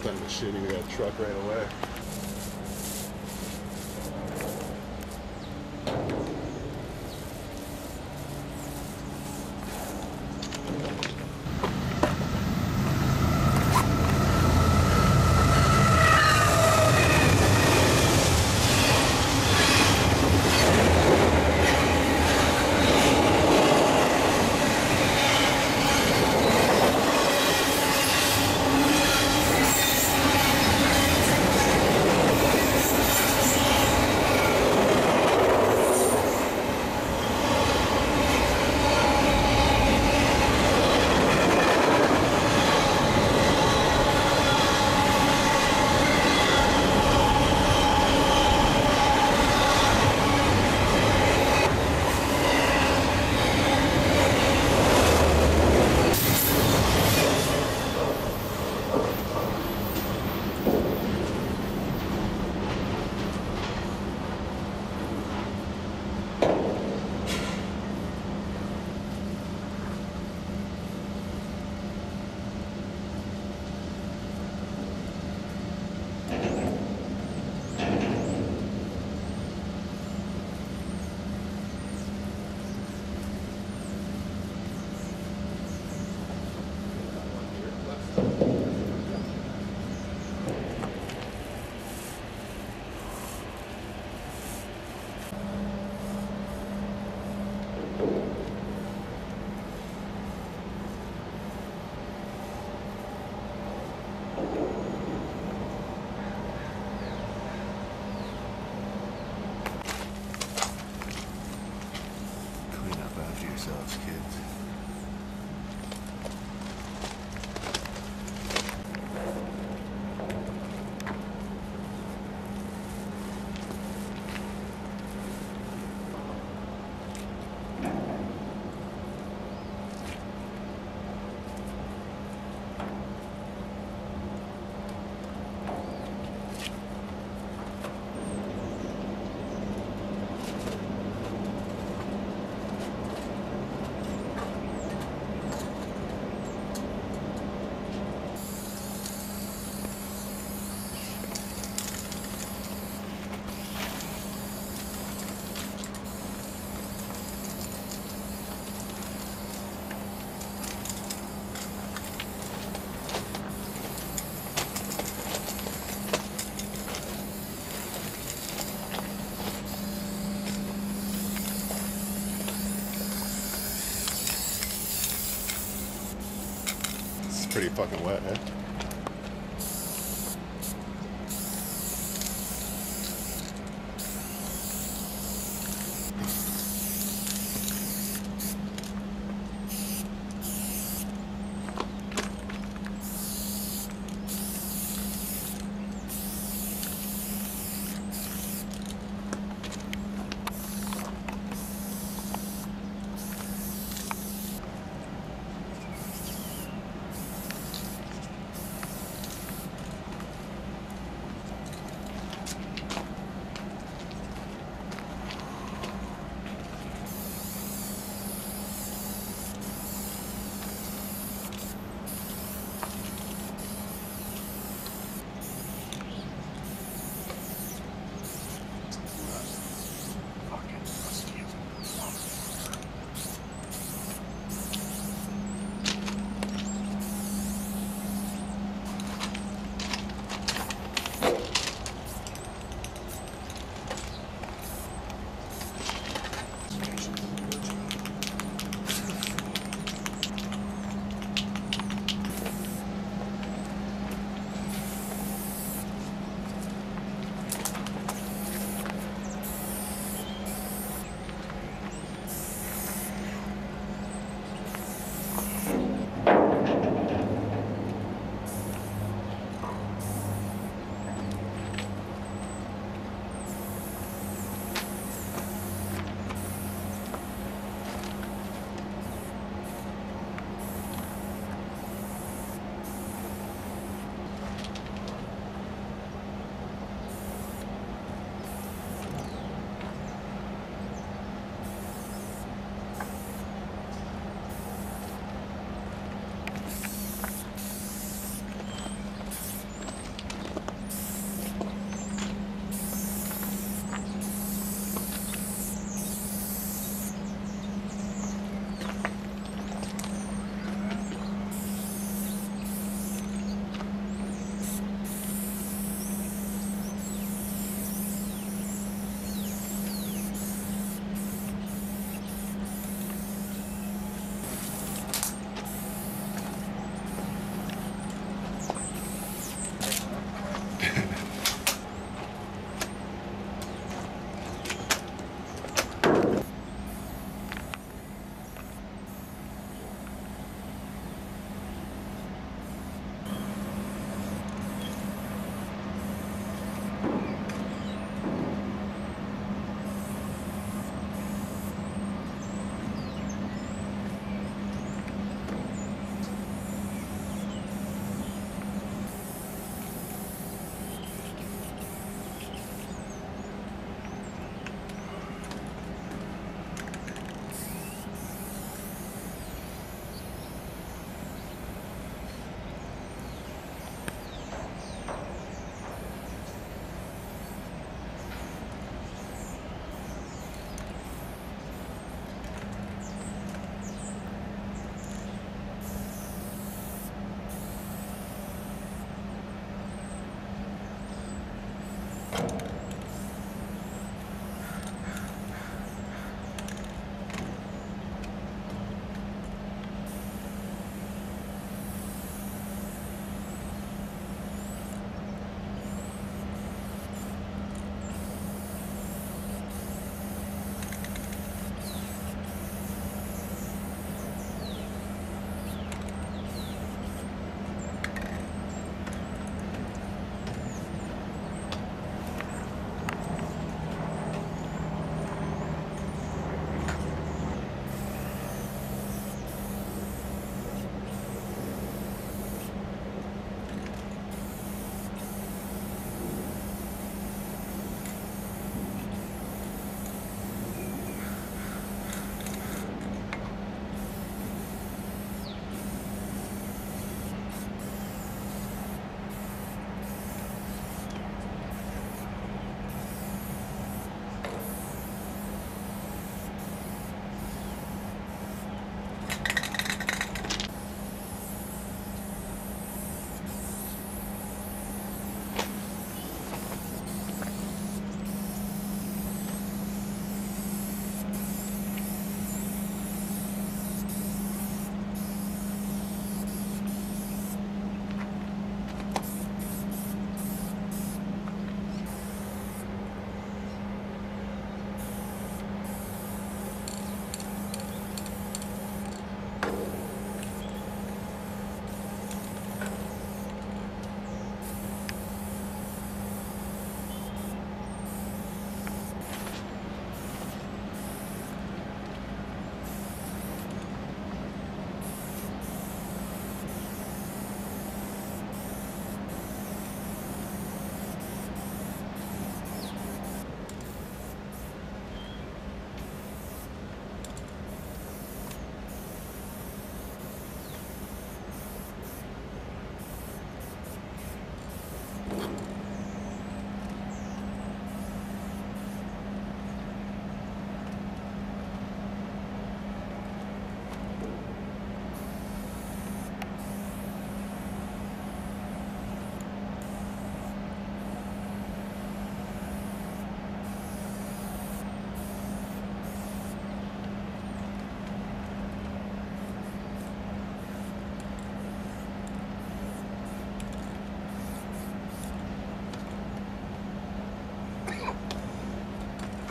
time was shitty. We got a truck right away. Pretty fucking wet, eh?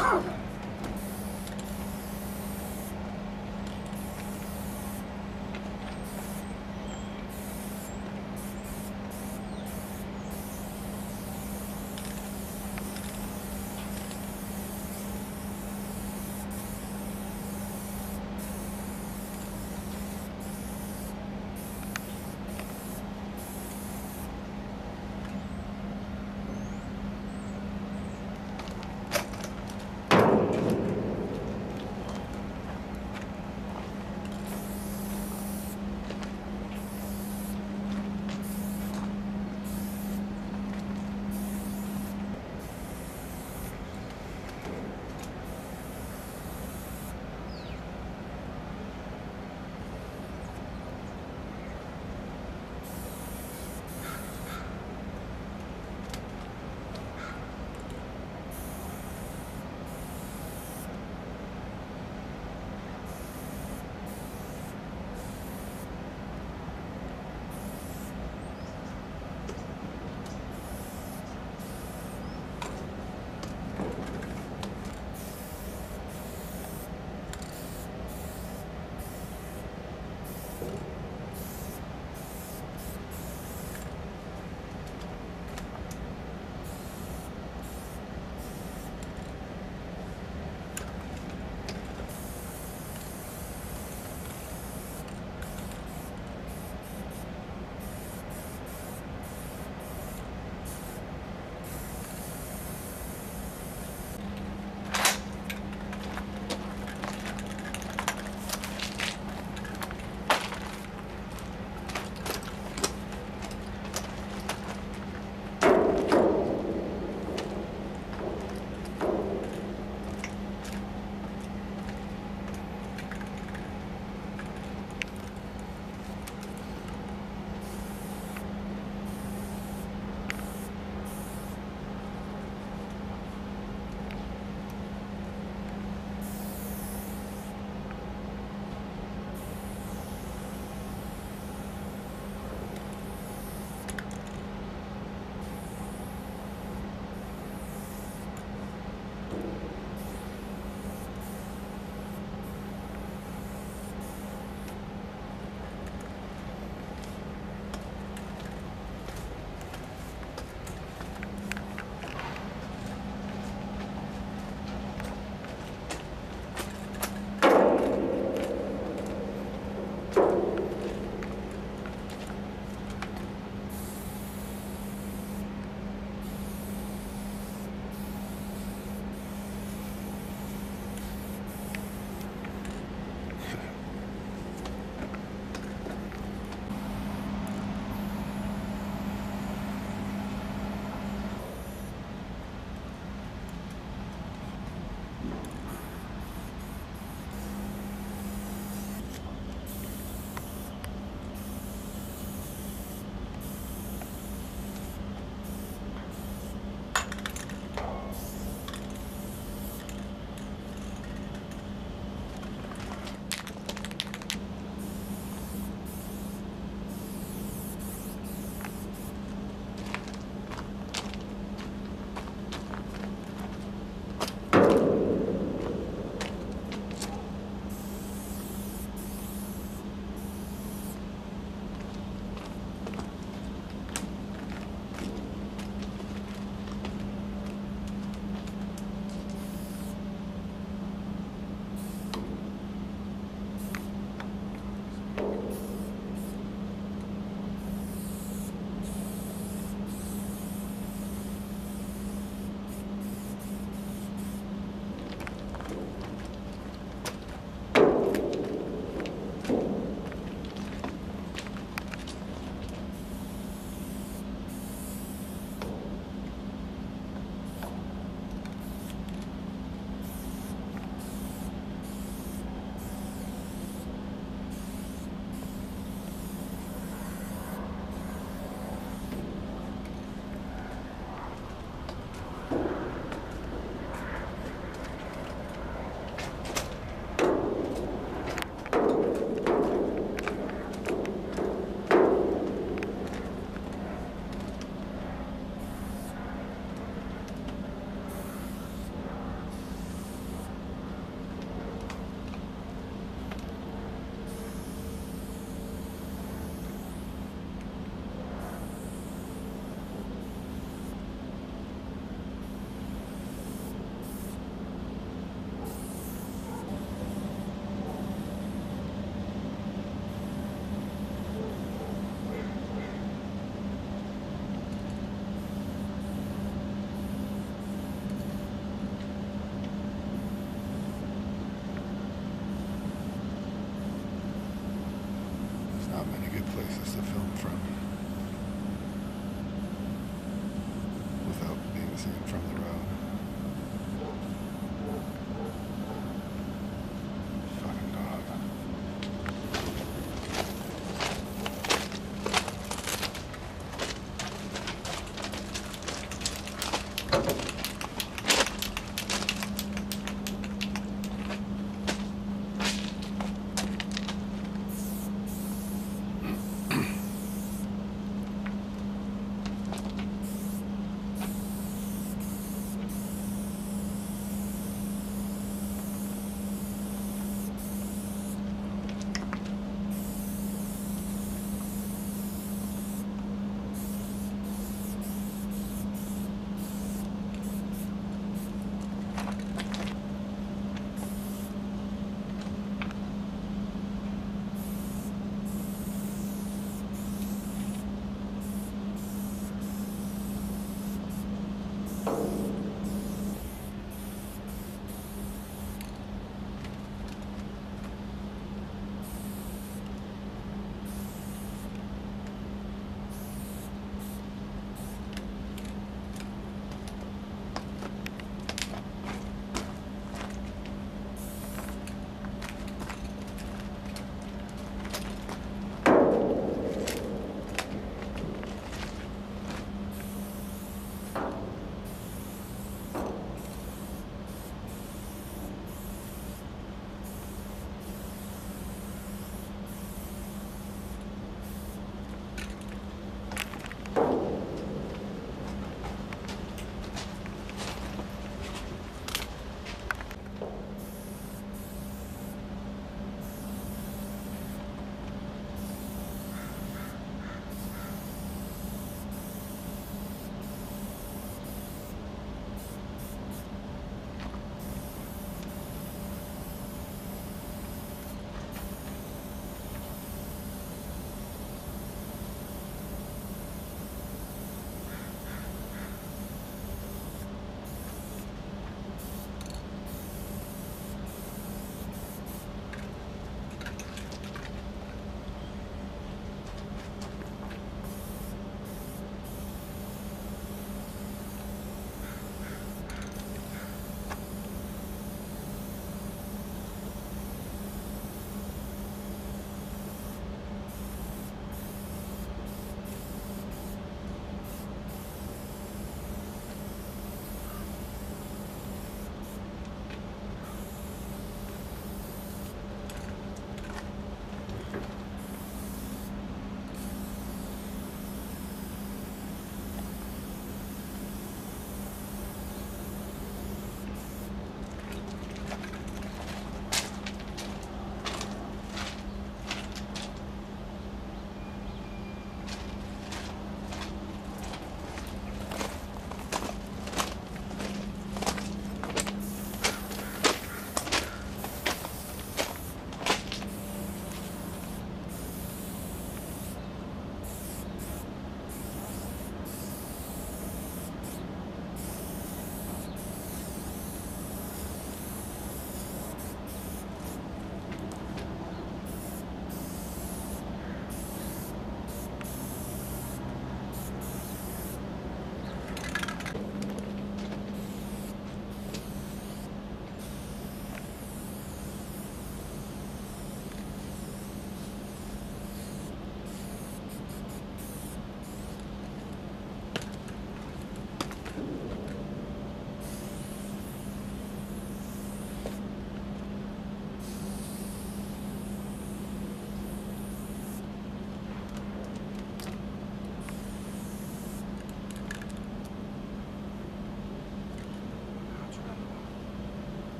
Oh!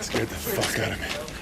Scared the fuck out of me.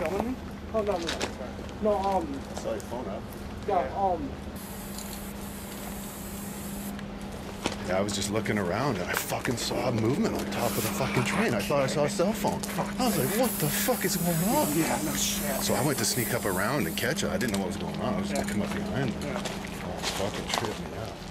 Filming me? Oh no, no, no, sorry. No, um, I saw your phone up. yeah, um, Yeah, I was just looking around and I fucking saw a movement on top of the fucking train. I thought I saw a cell phone. I was like, what the fuck is going on? yeah, no shit. So I went to sneak up around and catch it. I didn't know what was going on. I was just gonna come up behind them. Yeah. Oh, it fucking tripped me out.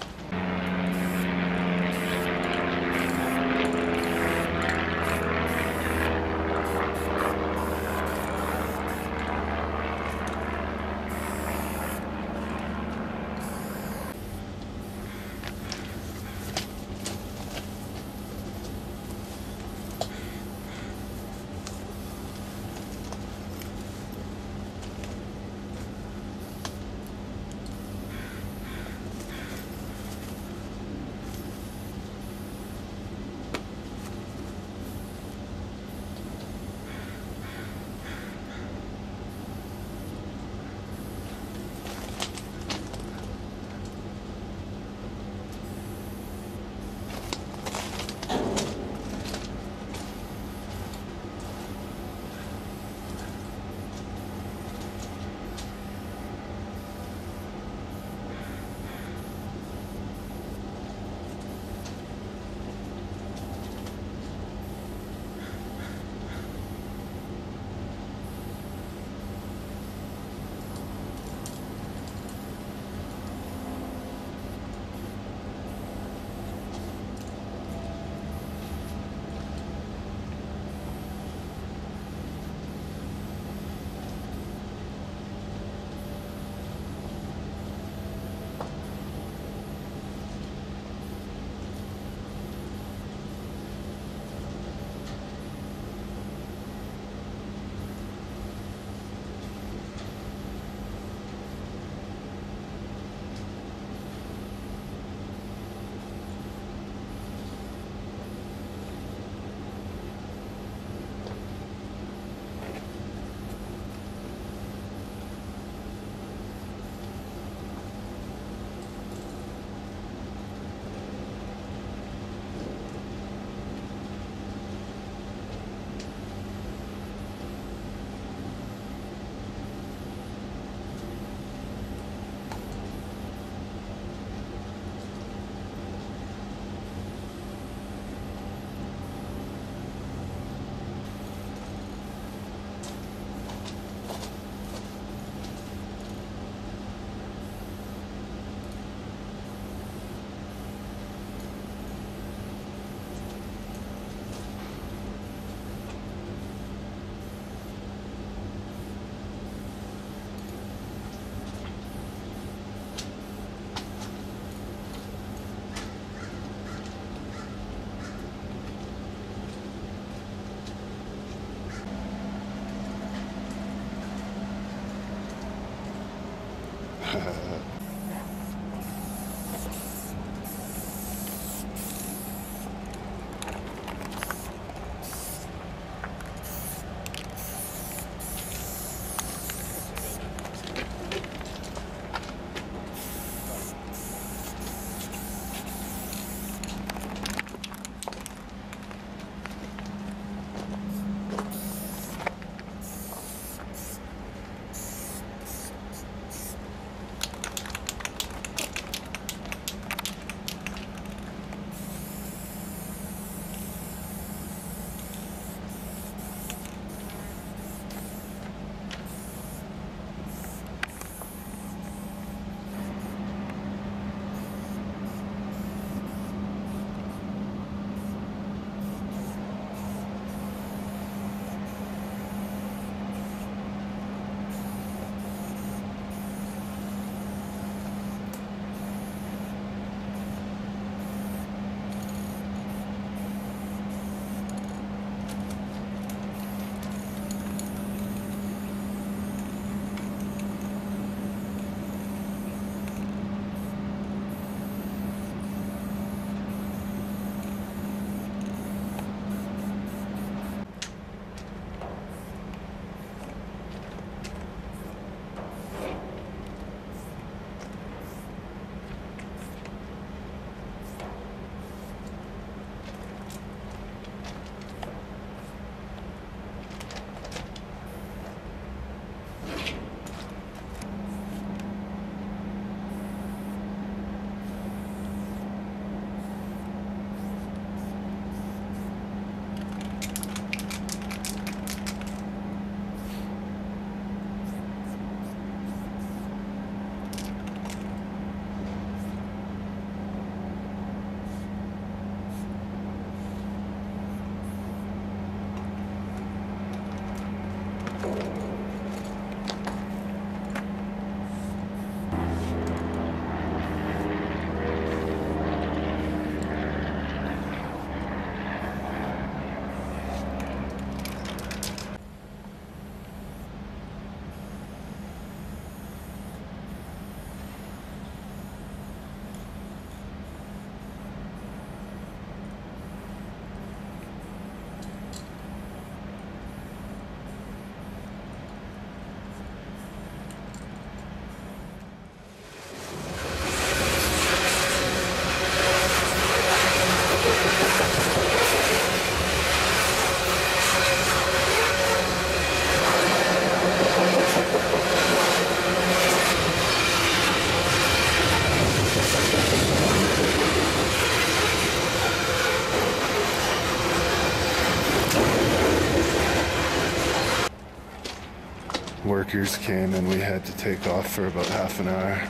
Workers came and we had to take off for about half an hour.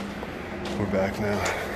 We're back now.